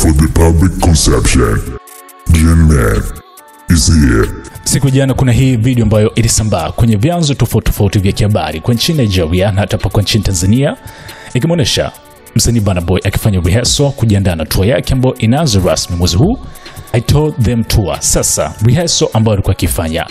for the public conception. Gen Man is here. Siku jana kuna hii video ambayo ilisambaa kwenye vyanzo tofauti tofauti vya kihabari kwa nchini Nigeria na hata kwa nchini Tanzania ikimwonyesha msanii Burna Boy akifanya rehearsal kujiandaa na tour yake ambayo inaanza rasmi mwezi huu I told them tour. Sasa rehearsal ambayo alikuwa akifanya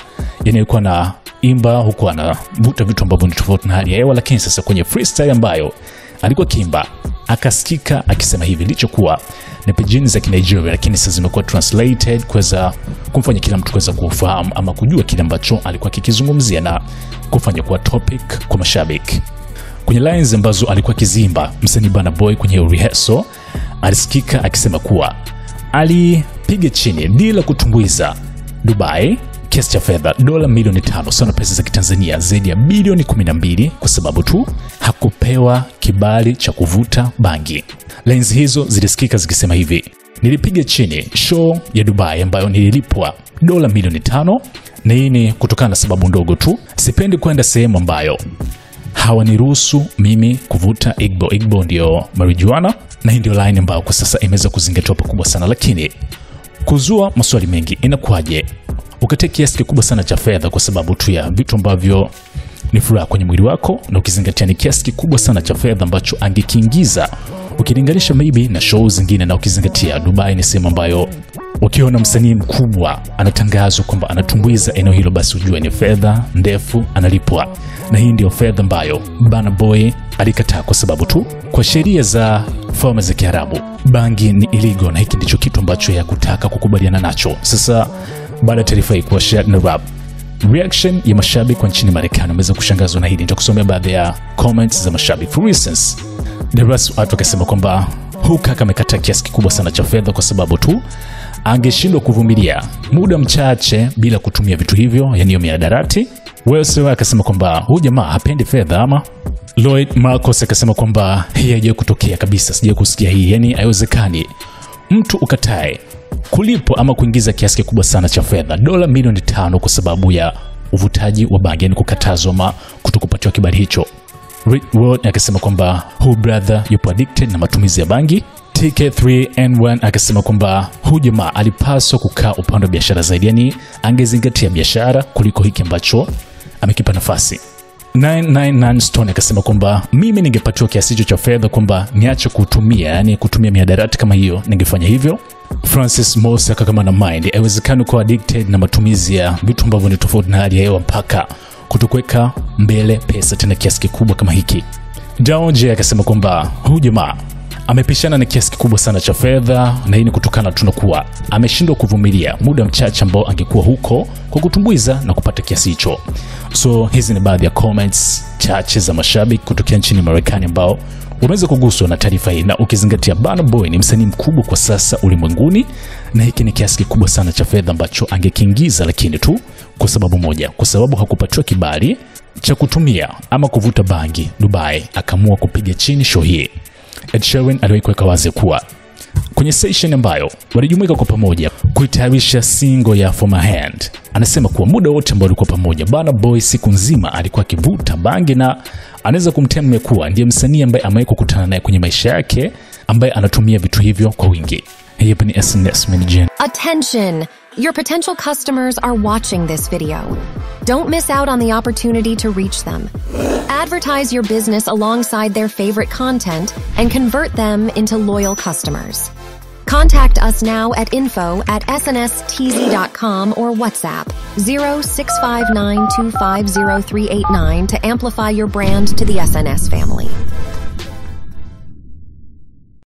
yani alikuwa na imba huku anavuta vitu ambavyo ni tofauti na hali ya hewa, lakini sasa kwenye freestyle ambayo alikuwa kimba akasikika akisema hivi lichokuwa ni pijini za Kinigeria, lakini sasa zimekuwa translated kuweza kumfanya kila mtu kuweza kufahamu ama kujua kile ambacho alikuwa kikizungumzia na kufanya kuwa topic kwa mashabiki. Kwenye lines ambazo alikuwa akizimba msanii bana Boy kwenye rehearsal, alisikika akisema kuwa alipiga chini bila la kutumbuiza Dubai kiasi cha fedha dola milioni tano sawa na pesa za Kitanzania zaidi ya bilioni 12 kwa sababu tu hakupewa kibali cha kuvuta bangi. Lines hizo zilisikika zikisema hivi: nilipiga chini show ya Dubai ambayo nililipwa dola milioni tano, na hii ni kutokana na sababu ndogo tu, sipendi kwenda sehemu ambayo hawaniruhusu mimi kuvuta igbo. Igbo ndio marijuana, na hii ndio line ambayo kwa sasa imeweza kuzingatiwa pakubwa sana, lakini kuzua maswali mengi, inakuwaje ukatia kiasi kikubwa sana cha fedha kwa sababu tu ya vitu ambavyo ni furaha kwenye mwili wako, na ukizingatia ni kiasi kikubwa sana cha fedha ambacho angekiingiza ukilinganisha maybe na show zingine, na ukizingatia Dubai ni sehemu ambayo ukiona msanii mkubwa anatangazwa kwamba anatumbuiza eneo hilo, basi ujue ni fedha ndefu analipwa, na hii ndio fedha ambayo Burna Boy alikataa kwa sababu tu kwa sheria za falme za Kiarabu bangi ni iligo, na hiki ndicho kitu ambacho yakutaka kukubaliana nacho. Sasa baada ya taarifa hii kuwa shared rap reaction ya mashabiki wa nchini Marekani wameweza kushangazwa na hili. Nitakusomea baadhi ya comments za mashabiki. For instance, Deras watu wakasema kwamba huyu kaka kiasi kikubwa sana cha fedha kwa sababu tu angeshindwa kuvumilia muda mchache bila kutumia vitu hivyo, yani miadarati. Welsewa akasema kwamba huyu jamaa hapendi fedha ama Lloyd Marcos akasema kwamba hii haijawahi kutokea kabisa, sijawahi kusikia hii, yani haiwezekani mtu ukatae kulipwa ama kuingiza kiasi kikubwa sana cha fedha dola milioni tano kwa sababu ya uvutaji wa bangi, yani kukatazwa ama kutokupatiwa kibali hicho. Rick akasema kwamba hu brother yupo addicted na matumizi ya bangi. TK3N1 akasema kwamba huyu jamaa alipaswa kukaa upande wa biashara zaidi, yani angezingatia biashara kuliko hiki ambacho amekipa nafasi. 999 Stone akasema kwamba mimi ningepatiwa kiasi hicho cha fedha kwamba niache kutumia, yani kutumia mihadarati kama hiyo, ningefanya hivyo. Francis Mose akakama na mind, haiwezekani kuwa addicted na matumizi ya vitu ambavyo ni tofauti na hali ya hewa mpaka kutokuweka mbele pesa tena kiasi kikubwa kama hiki. Jaonje akasema kwamba huyu jamaa amepishana na kiasi kikubwa sana cha fedha, na hii ni kutokana tu na kuwa ameshindwa kuvumilia muda mchache ambao angekuwa huko kwa kutumbuiza na kupata kiasi hicho. So hizi ni baadhi ya comments chache za mashabiki kutokea nchini Marekani ambao wameweza kuguswa na taarifa hii, na ukizingatia Burna Boy ni msanii mkubwa kwa sasa ulimwenguni, na hiki ni kiasi kikubwa sana cha fedha ambacho angekiingiza, lakini tu kwa sababu moja, kwa sababu hakupatiwa kibali cha kutumia ama kuvuta bangi Dubai, akaamua kupiga chini show hii. Ed Sheeran aliwahi kuweka wazi kuwa kwenye session ambayo walijumuika kwa pamoja kuitayarisha single ya For My Hand, anasema kuwa muda wote ambao walikuwa pamoja, Burna Boy siku nzima alikuwa akivuta bangi na anaweza kumtemea kuwa ndiye msanii ambaye amewahi kukutana naye kwenye maisha yake ambaye anatumia vitu hivyo kwa wingi. Hapa ni SNS Manager. Attention! Your potential customers are watching this video. Don't miss out on the opportunity to reach them. Advertise your business alongside their favorite content and convert them into loyal customers. Contact us now at info at snstz.com or WhatsApp 0659250389 to amplify your brand to the SNS family.